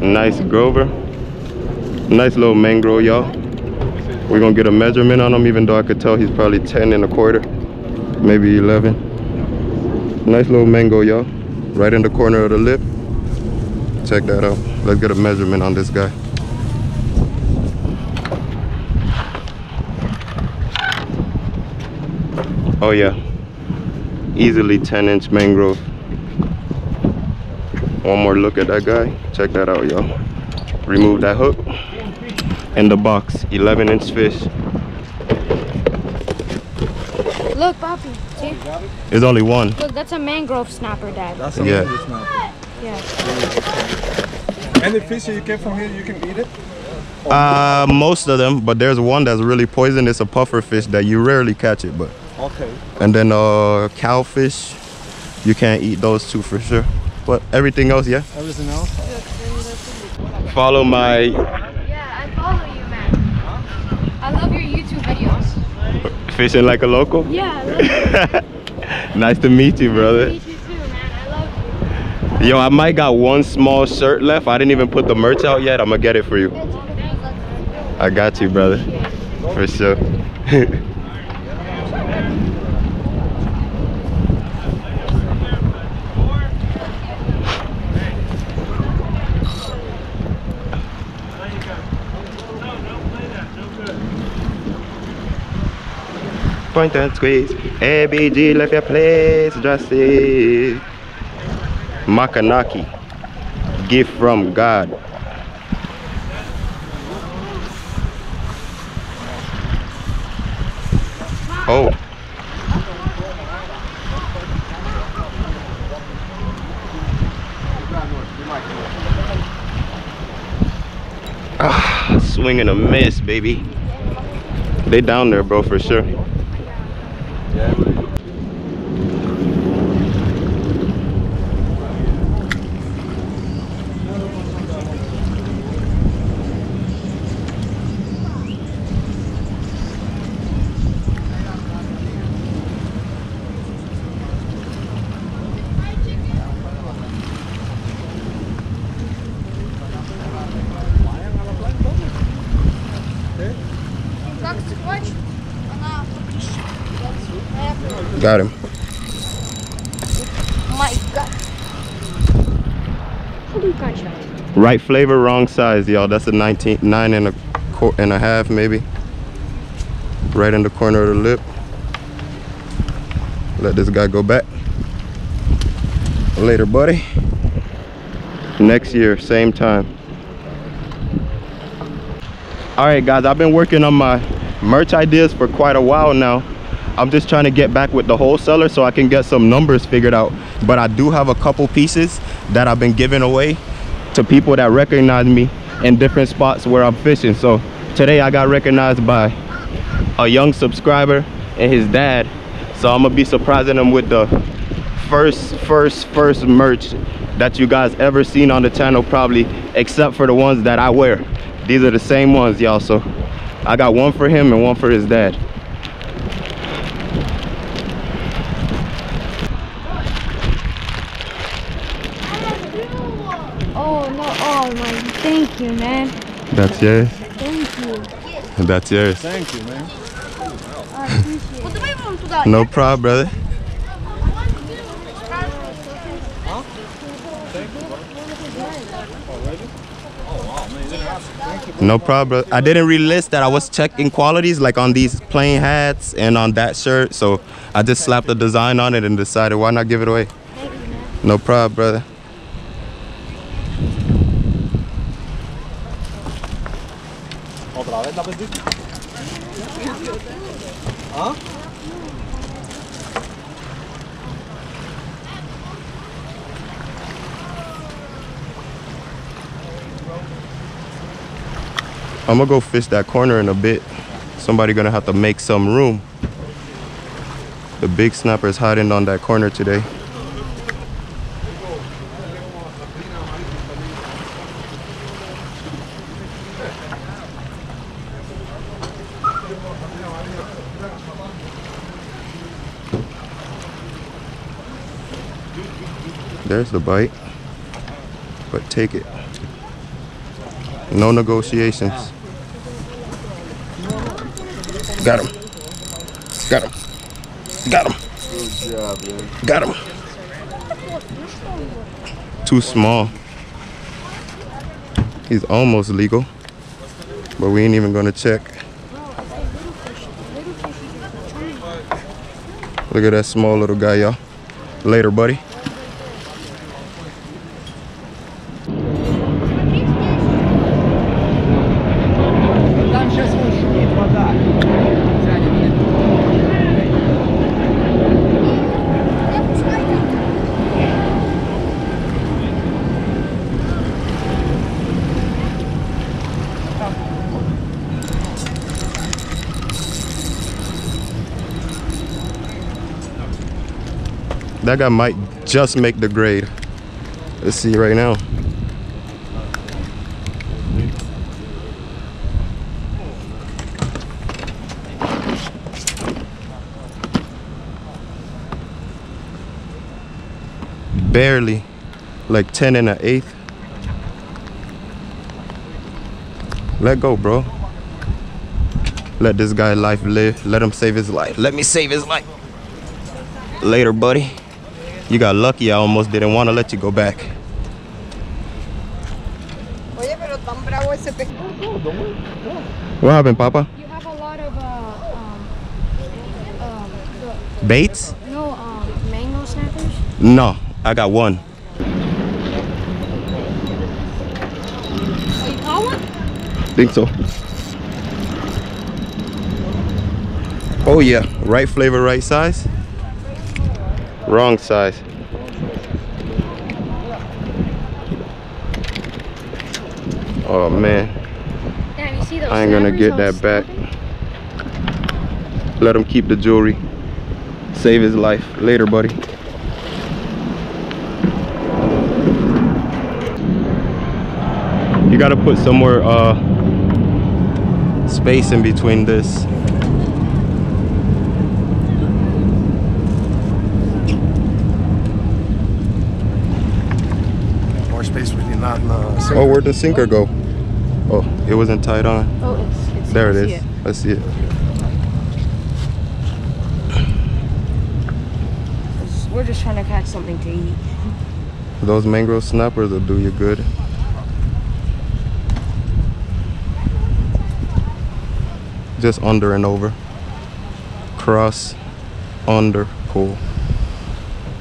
Nice Grover. Nice little mangrove, y'all. We're gonna get a measurement on him, even though I could tell he's probably 10 and a quarter, maybe 11. Nice little mango, y'all. Right in the corner of the lip. Check that out. Let's get a measurement on this guy. Oh yeah, easily 10 inch mangrove. One more look at that guy. Check that out, y'all. Remove that hook. In the box, 11 inch fish. Look, Poppy. See? There's only one. Look, that's a mangrove snapper, Dad. That's a Yeah. yeah. snapper. Yeah. Any fish you get from here, you can eat it? Uh, most of them, but there's one that's really poison. It's a puffer fish that you rarely catch it, but. Okay. And then uh, cowfish, you can't eat those two for sure. But everything else, yeah. Everything else? Follow my Yeah, I follow you, man. I love your YouTube videos. fishing like a local. Yeah, I love Nice to meet you, brother. Meet you too, man. I love you. Yo, I might got one small shirt left. I didn't even put the merch out yet. I'm gonna get it for you. I got you, brother. For sure. Point and squeeze. ABG left your place, just it. Makanaki. Gift from God. Oh. Ah, swing and a miss, baby. They down there, bro, for sure. Got him. My God. Right flavor, wrong size, y'all. That's a 19, nine and a quar- and a half, maybe. Right in the corner of the lip. Let this guy go back. Later, buddy. Next year, same time. All right, guys, I've been working on my merch ideas for quite a while now. I'm just trying to get back with the wholesaler so I can get some numbers figured out. But I do have a couple pieces that I've been giving away to people that recognize me in different spots where I'm fishing. So today I got recognized by a young subscriber and his dad. So I'm gonna be surprising them with the first, first, first merch that you guys ever seen on the channel probably, except for the ones that I wear. These are the same ones, y'all. So I got one for him and one for his dad. Oh no! Oh my! Thank you, man. That's yours. Thank you. That's yours. Thank you, man. I appreciate it. No problem, brother. No problem. I didn't relist that I was checking qualities like on these plain hats and on that shirt. So I just slapped the design on it and decided why not give it away. Thank you, man. No problem, brother. I'm gonna go fish that corner in a bit. Somebody gonna have to make some room. The big snapper's hiding on that corner today. There's the bite. But take it. No negotiations. Got him. Got him. Got him. Got him. Too small. He's almost legal. But we ain't even gonna check. Look at that small little guy, y'all. Later, buddy. That guy might just make the grade. Let's see right now. Barely, like 10 and an eighth. Let go, bro. Let this guy life live. Let him save his life. Let me save his life. Later, buddy. You got lucky. I almost didn't want to let you go back. Oye, pero tan bravo ese pescado. What happened, Papa? You have a lot of uh um um Baits? no um mango snappers. No, I got one. Oh, you caught one? Think so. Oh yeah, right flavor, right size. Wrong size. Oh man, Damn, you see those I ain't gonna get that back. let him keep the jewelry. Save his life. Later, buddy. You gotta put some more uh, space in between this. Space between that and Oh, where'd the sinker go? Oh, it wasn't tied on. Oh, it's, it's There it I see see it. We're just trying to catch something to eat. Those mangrove snappers will do you good. Just under and over. Cross, under, pull.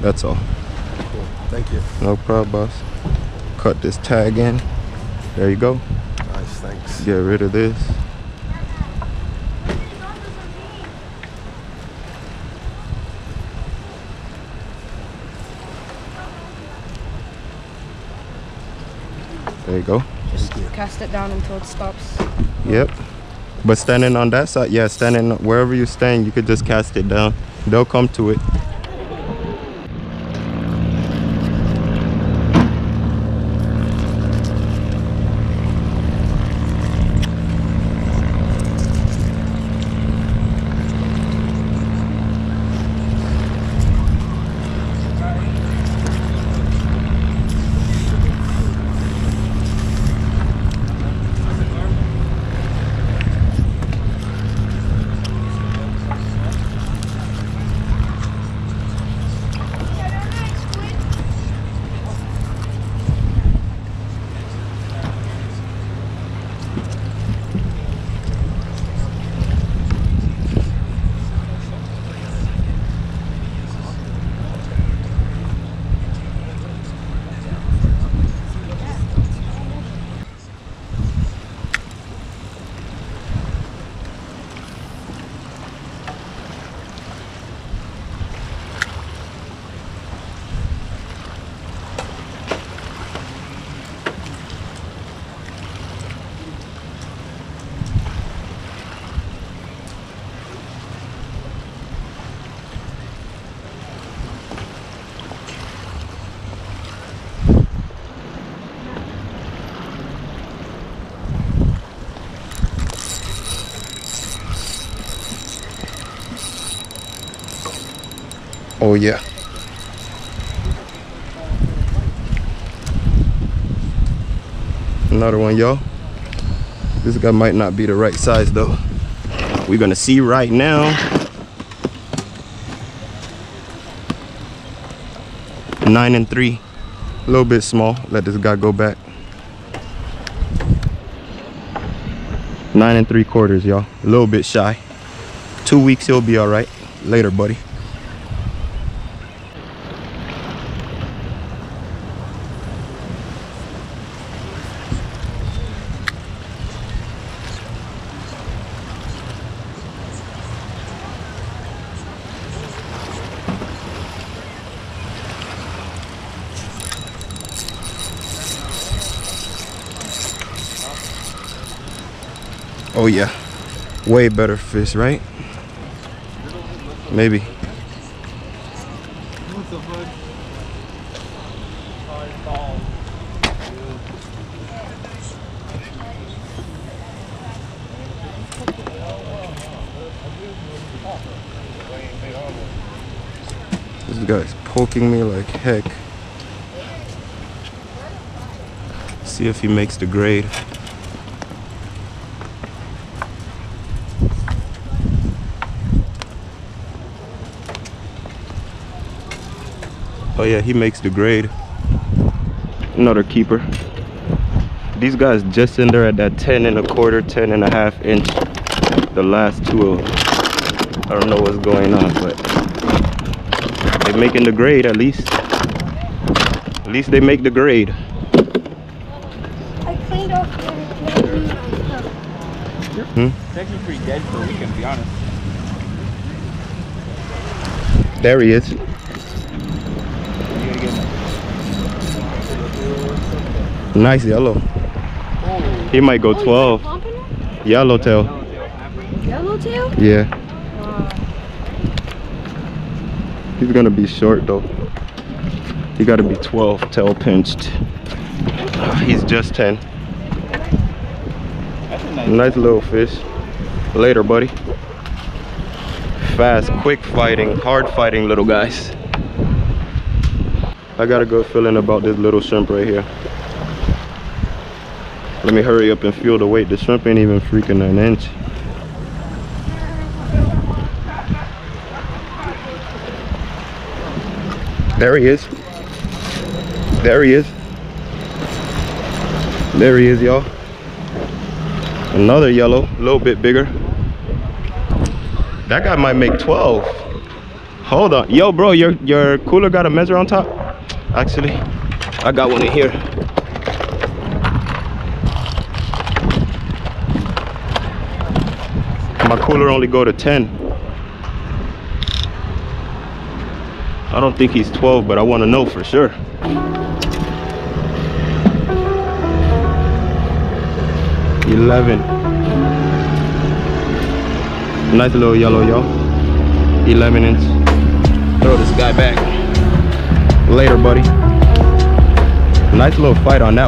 That's all. Cool. Thank you. No problem, boss. Cut this tag in. There you go. Nice, thanks. Get rid of this. There you go. Just cast it down until it stops. Yep. But standing on that side, yeah, standing wherever you stand, you could just cast it down. They'll come to it. Oh yeah. Another one, y'all. This guy might not be the right size though. We're gonna see right now. Nine and three. A little bit small. Let this guy go back. Nine and three quarters, y'all. A little bit shy. Two weeks, he'll be all right. Later, buddy. Oh yeah, way better fish, right? Maybe. This guy's poking me like heck. See if he makes the grade. Oh yeah, he makes the grade. Another keeper. These guys just in there at that 10 and a quarter, 10 and a half inch. The last two of them. I don't know what's going on, but they're making the grade at least. At least they make the grade. I cleaned off Hmm? It's actually pretty dead for a weekend, to be honest. There he is. You gotta get Nice yellow. He might go 12. Yellowtail. Yellowtail? Yeah. He's gonna be short though. He gotta be 12, tail pinched. He's just 10. That's a nice. Nice little fish. Later, buddy. Fast, quick fighting, hard fighting little guys. I got a good feeling about this little shrimp right here. Let me hurry up and feel the weight. The shrimp ain't even freaking an inch. There he is. There he is. There he is, y'all. Another yellow, a little bit bigger. That guy might make 12. Hold on. Yo, bro, your, your cooler got a measure on top? Actually, I got one in here. My cooler only go to 10. I don't think he's 12, but I want to know for sure. Eleven. Nice little yellow, y'all. 11 inch. Throw this guy back. Later, buddy. Nice little fight on that